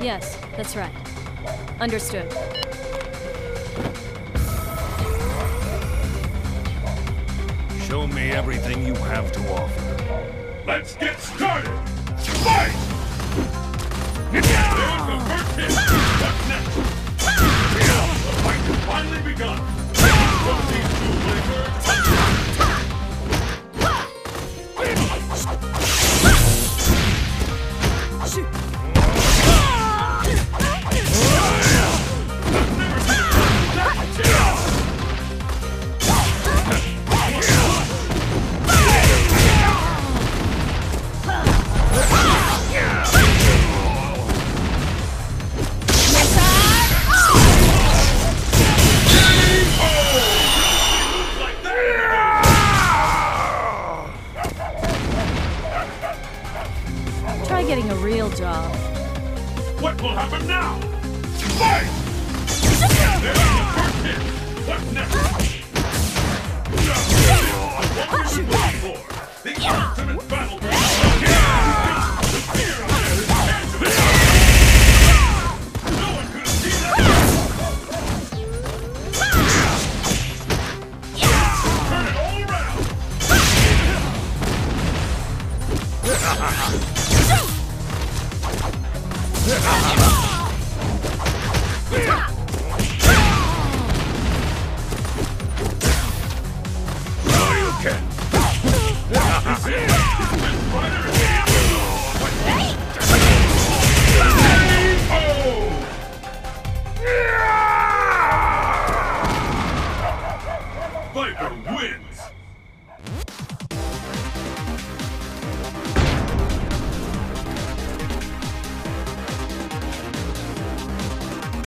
Yes, that's right. Understood. Show me everything you have to offer. Let's get started! Fight! Getting a real job. What will happen now? Fight! Viper wins!